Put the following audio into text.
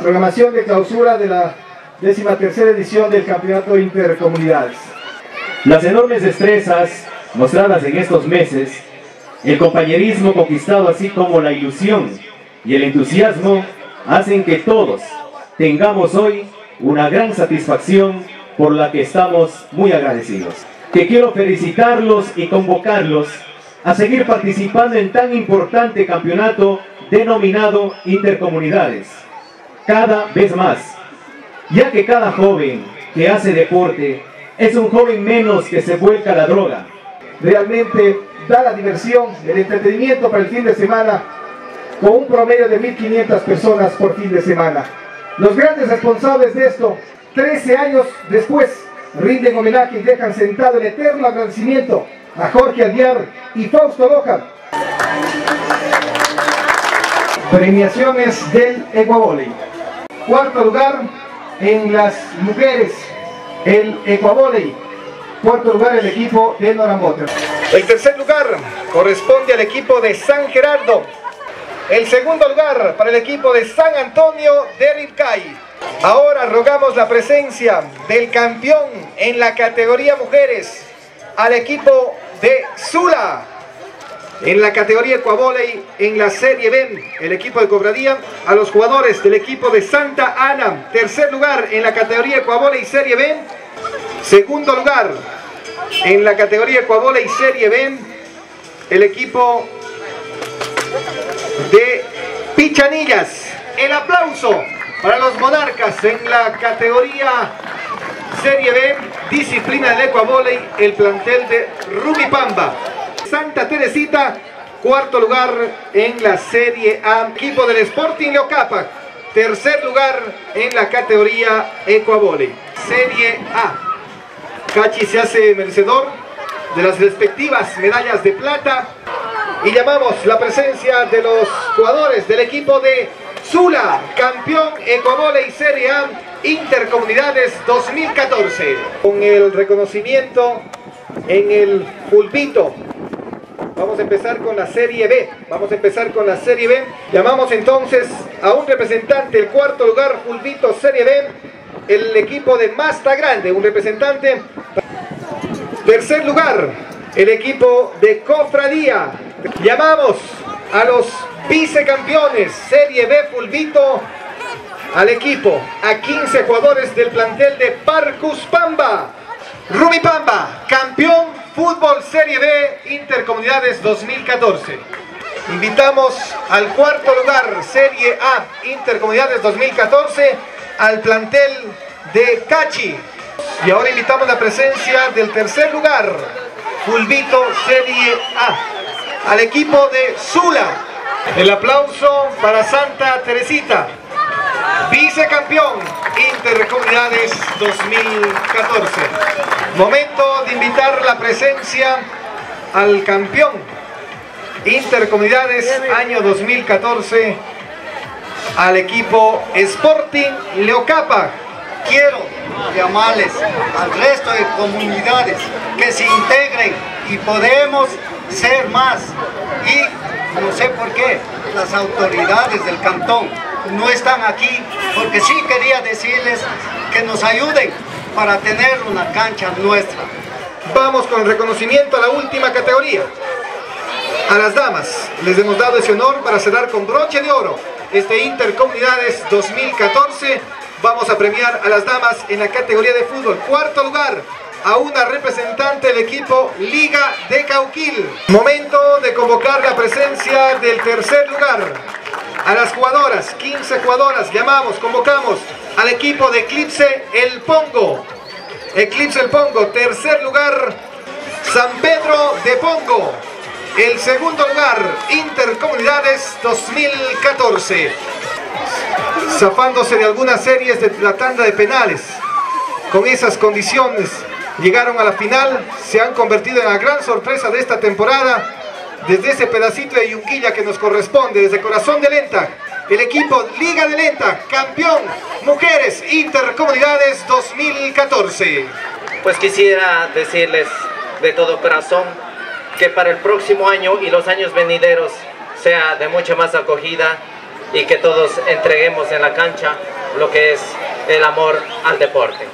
Programación de clausura de la tercera edición del Campeonato Intercomunidades. Las enormes destrezas mostradas en estos meses, el compañerismo conquistado así como la ilusión y el entusiasmo hacen que todos tengamos hoy una gran satisfacción por la que estamos muy agradecidos. Que quiero felicitarlos y convocarlos a seguir participando en tan importante campeonato denominado Intercomunidades, cada vez más, ya que cada joven que hace deporte es un joven menos que se vuelca a la droga. Realmente da la diversión, el entretenimiento para el fin de semana, con un promedio de 1.500 personas por fin de semana. Los grandes responsables de esto, 13 años después, rinden homenaje y dejan sentado el eterno agradecimiento a Jorge Adiar y Fausto Loja. Premiaciones del Ecuavole. Cuarto lugar en las mujeres, el Ecuavole. Cuarto lugar el equipo de Norambote. El tercer lugar corresponde al equipo de San Gerardo. El segundo lugar para el equipo de San Antonio de Ribcay. Ahora rogamos la presencia del campeón en la categoría mujeres al equipo de Sula. En la categoría Ecuavoley, en la Serie B, el equipo de Cobradía, a los jugadores del equipo de Santa Ana. Tercer lugar en la categoría Ecuavoley Serie B. Segundo lugar en la categoría Ecuavoley Serie B, el equipo de Pichanillas. El aplauso para los monarcas en la categoría Serie B, disciplina del Ecuavoley, el plantel de Rumipamba. Santa Teresita, cuarto lugar en la Serie A. Equipo del Sporting Leocapa, tercer lugar en la categoría Ecuavoley. Serie A. Cachi se hace merecedor de las respectivas medallas de plata y llamamos la presencia de los jugadores del equipo de Sula, campeón Ecuavoley Serie A Intercomunidades 2014. Con el reconocimiento en el pulpito. Vamos a empezar con la Serie B. Vamos a empezar con la Serie B. Llamamos entonces a un representante, el cuarto lugar, pulpito Serie B, el equipo de Masta Grande, un representante. Tercer lugar, el equipo de Cofradía. Llamamos a los vicecampeones Serie B Pulvito al equipo, a 15 jugadores del plantel de Parcus Pamba. Rumi Pamba, campeón Fútbol Serie B Intercomunidades 2014. Invitamos al cuarto lugar Serie A Intercomunidades 2014 al plantel de Cachi. Y ahora invitamos la presencia del tercer lugar, Fulvito Serie A, al equipo de Sula. El aplauso para Santa Teresita, vicecampeón Intercomunidades 2014. Momento invitar la presencia al campeón Intercomunidades año 2014 al equipo Sporting Leocapa. Quiero llamarles al resto de comunidades que se integren y podemos ser más. Y no sé por qué las autoridades del cantón no están aquí, porque sí quería decirles que nos ayuden para tener una cancha nuestra. Vamos con el reconocimiento a la última categoría. A las damas les hemos dado ese honor para cerrar con broche de oro este Intercomunidades 2014. Vamos a premiar a las damas en la categoría de fútbol. Cuarto lugar, a una representante del equipo Liga de Cauquil. Momento de convocar la presencia del tercer lugar. A las jugadoras, 15 jugadoras, llamamos, convocamos al equipo de Eclipse El Pongo. Eclipse El Pongo, tercer lugar, San Pedro de Pongo. El segundo lugar, Intercomunidades 2014. Zafándose de algunas series de la tanda de penales. Con esas condiciones llegaron a la final, se han convertido en la gran sorpresa de esta temporada. Desde ese pedacito de Yunquilla que nos corresponde, desde Corazón de Lenta, el equipo Liga de Lenta, campeón, Mujeres Intercomunidades 2014. Pues quisiera decirles de todo corazón que para el próximo año y los años venideros sea de mucha más acogida y que todos entreguemos en la cancha lo que es el amor al deporte.